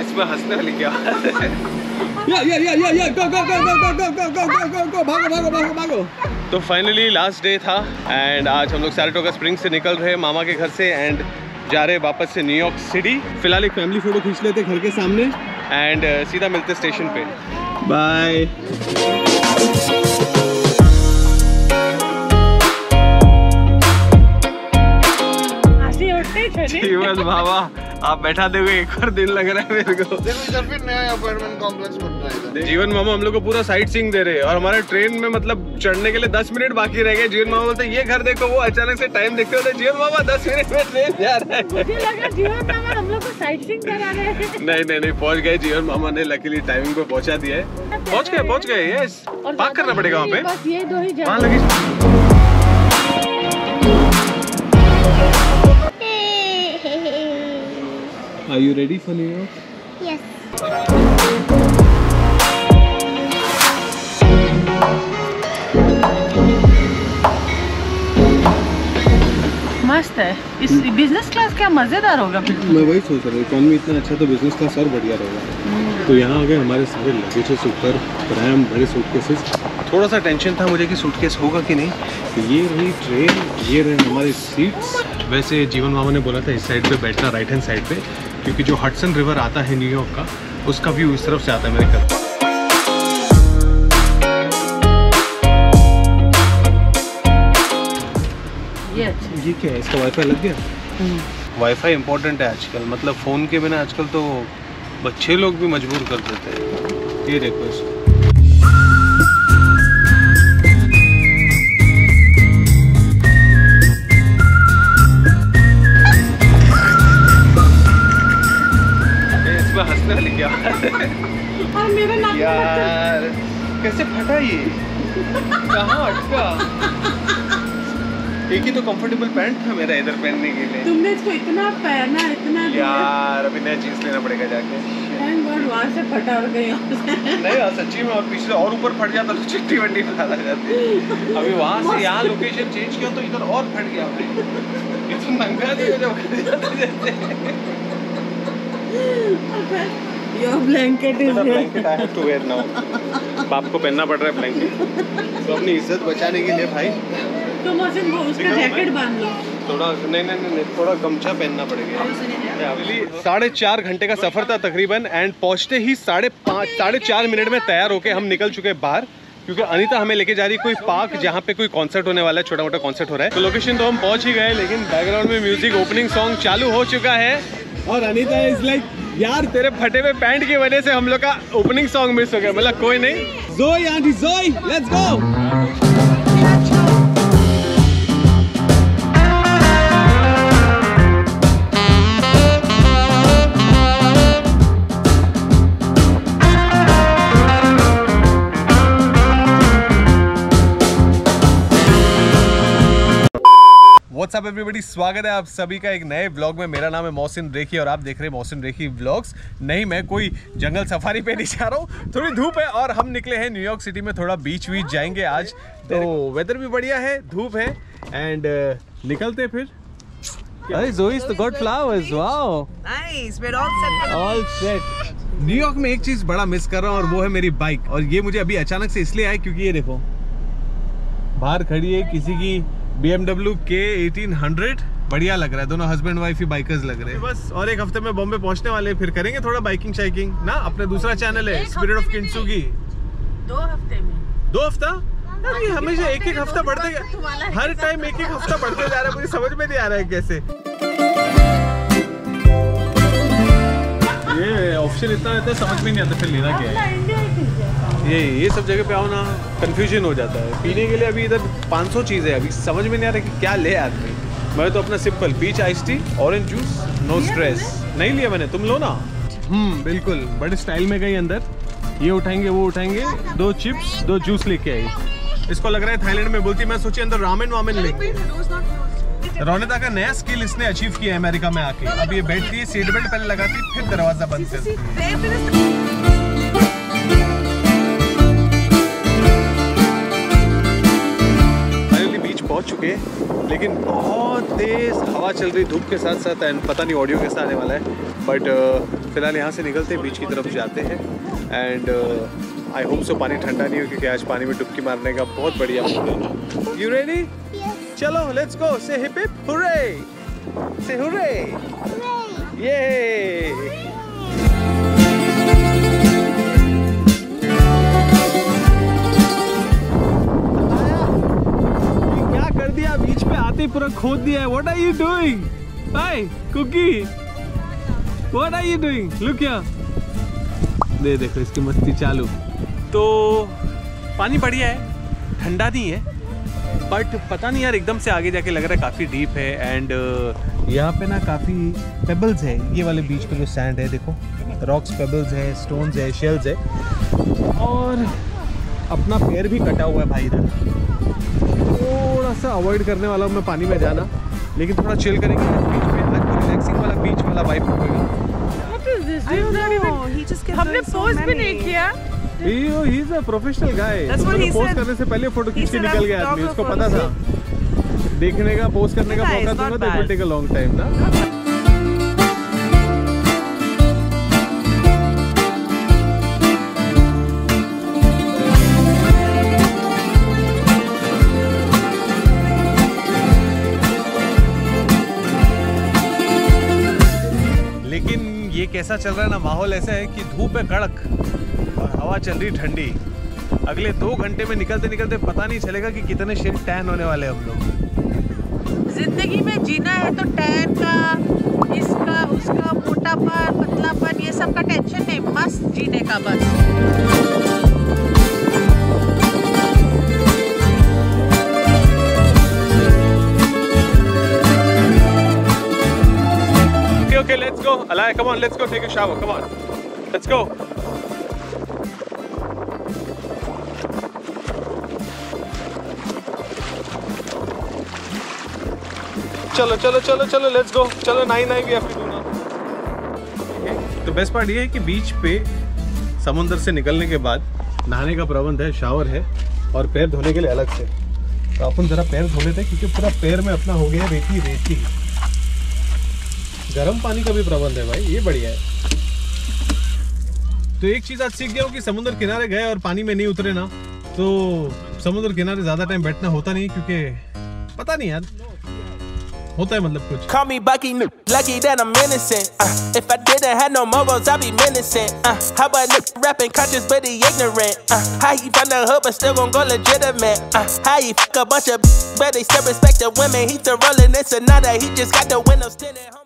इसमें हंसने वाली क्या या या या या या गो गो गो गो गो गो गो गो गो गो गो भागो भागो भागो भागो तो फाइनली लास्ट डे था एंड आज हम लोग सैरेटोगा स्प्रिंग से निकल रहे हैं मामा के घर से एंड जा रहे वापस से न्यूयॉर्क सिटी फ़िलहाल एक फैमिली फ़ोटो खींच लेते घर के सामने एंड सीधा मिलते स्टेशन पे बाय हँसी उठते ही जीवन बाबा आप बैठा दोगे एक और दिन लग रहा है मेरे को। देखो इधर फिर नया अपार्टमेंट कॉम्प्लेक्स बन रहा है इधर। जीवन मामा हम लोग को पूरा साइट सीइंग दे रहे हैं और हमारे ट्रेन में मतलब चढ़ने के लिए दस मिनट बाकी रह गए। जीवन मामा बोलते ये घर देखो वो अचानक से टाइम देखते होते जीवन मामा दस मिनट में ट्रेन जा रहा है। मुझे लगा जीवन मामा हम लोग को साइट सीइंग करा रहे हैं। नहीं नहीं नहीं पहुँच गए। जीवन मामा ने लकीली टाइमिंग पे पहुँचा दिया है। पहुँच गए पहुँच गए यस पार्क करना पड़ेगा वहाँ पे। बस ये दो ही वहाँ लगी Are you ready for New York? Yes. मस्त है। इस बिज़नेस क्लास क्या मज़ेदार होगा बिल्कुल मैं वही सोच रहा हूँ इकोनॉमी इतना अच्छा तो बिज़नेस क्लास और बढ़िया रहेगा। तो यहाँ आ गए हमारे सारे लगेजेस ऊपर प्रैम बड़े सूटकेसेस थोड़ा सा टेंशन था मुझे कि सूटकेस होगा कि नहीं। तो ये रही ट्रेन ये रहे हमारे सीट्स वैसे जीवन मामा ने बोला था इस साइड पे बैठना राइट हैंड साइड पे क्योंकि जो हटसन रिवर आता है न्यूयॉर्क का उसका व्यू इस तरफ़ से आता है मेरे घर ये अच्छा ये क्या है? इसका वाईफाई लग गया? वाईफाई इम्पोर्टेंट है आजकल। मतलब फ़ोन के बिना आजकल तो बच्चे लोग भी मजबूर कर देते हैं। ये देखो इसको ये इसमें हंसने वाली क्या बात है? और मेरा नाम यार कैसे फटा ये? कहाँ अटका? एक ही तो कंफर्टेबल पैंट था मेरा इधर पहनने के लिए। तुमने इसको इतना पहना इतना यार अभी नया जींस लेना पड़ेगा जाके। वहाँ से फटा और गई नहीं यार सच्ची में और पिछले और ऊपर फट जाता तो चिट्टी वट्टी बाहर आ जाती अभी वहाँ से यहाँ लोकेशन चेंज किया तो इधर और फट गया। तो नंगा नहीं टू वेयर नाउ बाप को पहनना पड़ रहा है ब्लैंकेट तो अपनी इज़्ज़त बचाने के लिए भाई। तुम वो उसका जैकेट बाँध लो। थोड़ा नहीं नहीं नहीं नहीं, थोड़ा गमछा पहनना पड़ेगा साढ़े चार घंटे का सफ़र था तकरीबन एंड पहुँचते ही साढ़े पाँच साढ़े चार मिनट में तैयार होके हम निकल चुके बाहर क्योंकि अनीता हमें लेके जा रही कोई पार्क जहाँ पे कोई कॉन्सर्ट होने वाला है छोटा मोटा कॉन्सर्ट हो रहा है। तो लोकेशन तो हम पहुँच ही गए लेकिन बैकग्राउंड में म्यूज़िक ओपनिंग सॉन्ग चालू हो चुका है। और अनिता इज़ लाइक यार, तेरे फटे हुए पैंट की वजह से हम लोग का ओपनिंग सॉन्ग मिस हो गया। मतलब कोई नहीं। जोई, आंटी, जोई लेट्स गो व्हाट्सअप एवरीबॉडी स्वागत है आप सभी का एक नए व्लॉग में। मेरा नाम है मोहसिन रेखी और आप देख रहे हैं मोहसिन रेखी व्लॉग्स नहीं मैं कोई जंगल सफारी पे नहीं जा रहा हूँ। थोड़ी धूप है और हम निकले हैं न्यूयॉर्क सिटी में। थोड़ा बीच वीच जाएँगे आज। तो वेदर भी बढ़िया है धूप है। एंड निकलते फिर। अरे Joy's flowers wow all set New York में एक चीज़ बड़ा मिस कर रहा हूँ और वो है मेरी बाइक और ये मुझे अभी अचानक से इसलिए आया क्योंकि ये देखो बाहर खड़ी है किसी की BMW के 1800 बढ़िया लग रहा है। दोनों हस्बैंड वाइफ ही बाइकर्स लग रहे हैं। बस और एक हफ़्ते में बॉम्बे पहुँचने वाले फिर करेंगे थोड़ा बाइकिंग शाइकिंग ना? अपने दूसरा चैनल है स्पिरिट ऑफ़ किंसुगी दो हफ़्ते में। दो हफ़्ता? ये हमेशा एक एक हफ़्ता बढ़ते हर टाइम एक एक हफ़्ता। बढ़ते जा रहा है मुझे समझ में नहीं आ रहा है कैसे। ये ऑप्शन इतना रहता है समझ में नहीं आता फिर लेना क्या है? ही ये ये सब जगह पे आओ ना कंफ्यूजन हो जाता है। पीने के लिए अभी इधर 500 चीज़ें हैं अभी। समझ में नहीं आ रहा कि क्या ले आदमी। मैं तो अपना simple peach ice tea orange juice no stress नहीं लिया मैंने तुम लो ना। हम्म बिल्कुल। बड़े स्टाइल में गई अंदर। ये उठाएँगे वो उठाएँगे। दो चिप्स दो जूस लेके आई। इसको लग रहा है थाईलैंड में बोलती मैं सोची अंदर रामेन वामेन लेंगे रौनता का नया स्किल इसने अचीव किया है अमेरिका में आके। अब ये बैठती है सीट बेल्ट पहले लगाती फिर दरवाज़ा बंद करती है। पहुँच चुके हैं लेकिन बहुत तेज़ हवा चल रही धूप के साथ साथ एंड पता नहीं ऑडियो कैसा आने वाला है बट फ़िलहाल यहाँ से निकलते हैं बीच की तरफ़ जाते हैं एंड आई होप सो पानी ठंडा नहीं हो क्योंकि आज पानी में डुबकी मारने का बहुत बढ़िया मौका है। यू रेडी चलो let's go say hip hip hurray say hurray ये ही पूरा खोद दिया है। What are you doing hi cookie what are you doing look here दे, देखो, इसकी मस्ती चालू। तो पानी बढ़िया है, ठंडा नहीं है बट पता नहीं यार, एकदम से आगे जाके लग रहा है काफ़ी डीप है एंड यहाँ पे ना काफ़ी पेबल्स है। ये वाले बीच पे जो सैंड है, देखो। रॉक्स पेबल्स है स्टोन्स है शेल्स है। और अपना पैर भी कटा हुआ है भाई इधर। सा अवॉइड करने वाला हूँ मैं पानी में जाना। लेकिन थोड़ा चिल करेंगे बीच में आज रिलैक्सिंग वाला बीच वाला वाइब होगा व्हाट इज़ दिस हमने पोज पोस्ट भी नहीं किया। किया ही is a professional guy post करने से पहले फ़ोटो खींच के निकल गया आदमी उसको पता था। देखने का पोस्ट करने का मौका दूँगा तो will. Take a long time ना। लेकिन ये कैसा चल रहा है ना, माहौल ऐसा है कि धूप है कड़क और हवा चल रही ठंडी। अगले दो घंटे में निकलते निकलते पता नहीं चलेगा कि कितने शेड टैन होने वाले हम लोग। ज़िंदगी में जीना है तो टैन का, इसका, उसका मोटापन पतलापन, ये सब का टेंशन नहीं, मस्त जीने का बस। Okay, let's go. Alaya, come on, let's go take a shower. Come on. Let's go. चलो चलो चलो चलो लेट्स गो चलो नाई नाई we have to do now तो बेस्ट पार्ट ये है कि बीच पे समुंदर से निकलने के बाद नहाने का प्रबंध है शावर है और पैर धोने के लिए अलग से तो अपन जरा पैर धो लेते हैं क्योंकि पूरा पैर में अपना हो गया रेती रेती गर्म पानी का भी प्रबंध है भाई ये बढ़िया है तो एक चीज़ आज सीख गया हूँ कि समुद्र किनारे गए और पानी में नहीं उतरे ना तो समुद्र किनारे ज़्यादा टाइम बैठना होता नहीं क्योंकि पता नहीं यार होता है मतलब कुछ Call me Bucky, lucky that I'm innocent. Uh, if I didn't have no morals, I'd be menacing. Uh, how about nigga rapping conscious but he ignorant? Uh, how he from the hood but still gon' go legitimate? Uh, how he fuck a bunch of but they still respect the women? He still rolling in Sonata, he just got the windows tinted.